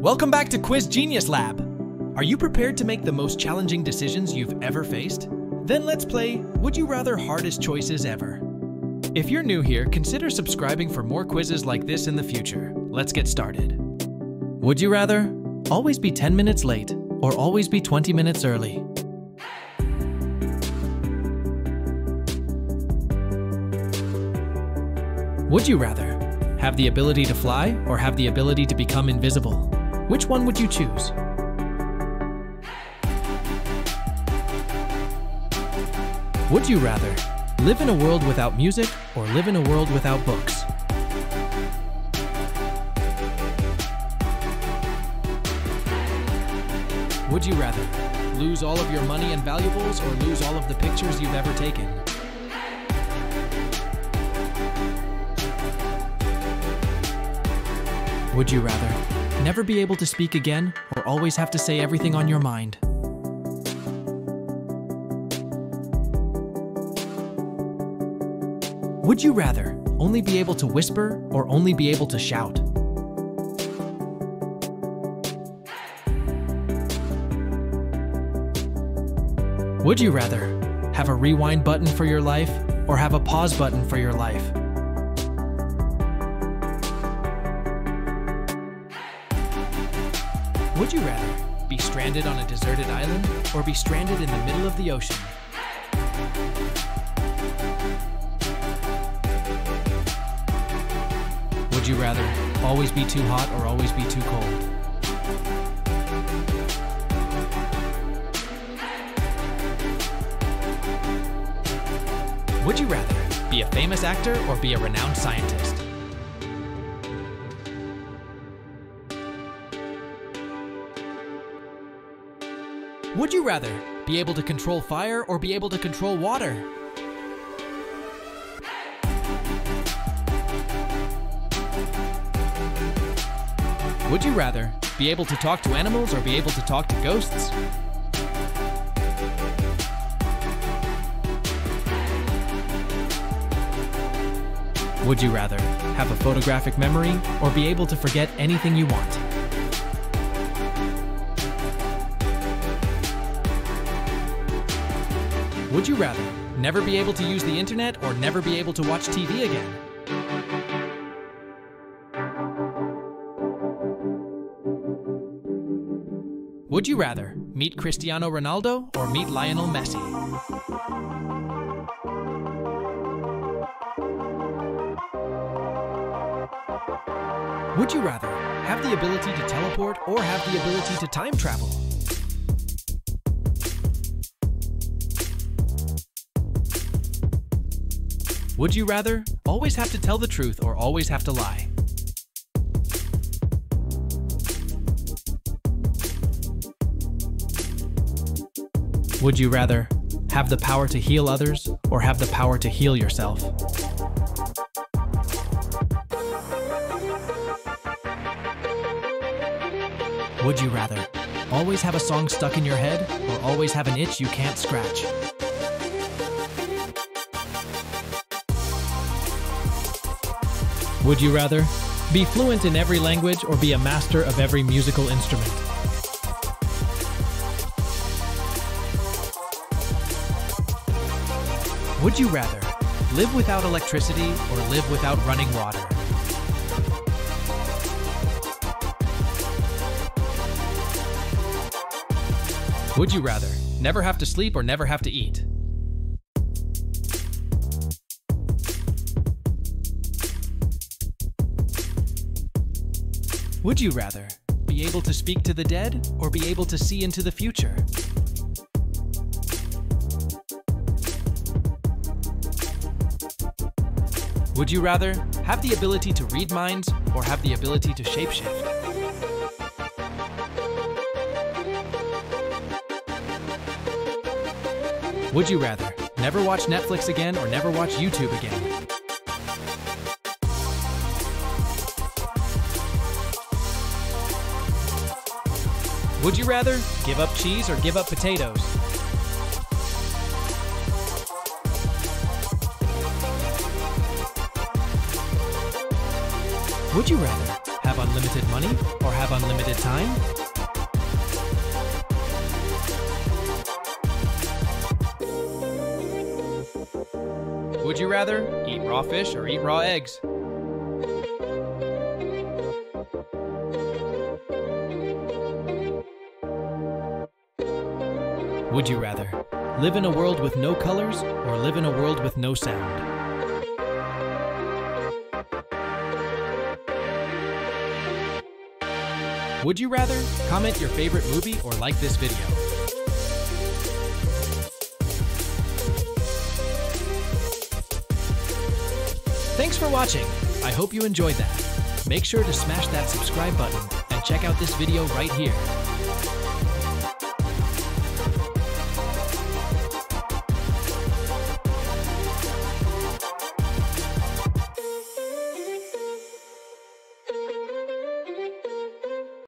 Welcome back to Quiz Genius Lab. Are you prepared to make the most challenging decisions you've ever faced? Then let's play Would You Rather Hardest Choices Ever. If you're new here, consider subscribing for more quizzes like this in the future. Let's get started. Would you rather always be 10 minutes late or always be 20 minutes early? Would you rather have the ability to fly or have the ability to become invisible? Which one would you choose? Would you rather live in a world without music or live in a world without books? Would you rather lose all of your money and valuables or lose all of the pictures you've ever taken? Would you rather never be able to speak again or always have to say everything on your mind? Would you rather only be able to whisper or only be able to shout? Would you rather have a rewind button for your life or have a pause button for your life? Would you rather be stranded on a deserted island or be stranded in the middle of the ocean? Would you rather always be too hot or always be too cold? Would you rather be a famous actor or be a renowned scientist? Would you rather be able to control fire or be able to control water? Would you rather be able to talk to animals or be able to talk to ghosts? Would you rather have a photographic memory or be able to forget anything you want? Would you rather never be able to use the internet or never be able to watch TV again? Would you rather meet Cristiano Ronaldo or meet Lionel Messi? Would you rather have the ability to teleport or have the ability to time travel? Would you rather always have to tell the truth or always have to lie? Would you rather have the power to heal others or have the power to heal yourself? Would you rather always have a song stuck in your head or always have an itch you can't scratch? Would you rather be fluent in every language or be a master of every musical instrument? Would you rather live without electricity or live without running water? Would you rather never have to sleep or never have to eat? Would you rather be able to speak to the dead or be able to see into the future? Would you rather have the ability to read minds or have the ability to shapeshift? Would you rather never watch Netflix again or never watch YouTube again? Would you rather give up cheese or give up potatoes? Would you rather have unlimited money or have unlimited time? Would you rather eat raw fish or eat raw eggs? Would you rather live in a world with no colors or live in a world with no sound? Would you rather? Comment your favorite movie or like this video. Thanks for watching. I hope you enjoyed that. Make sure to smash that subscribe button and check out this video right here.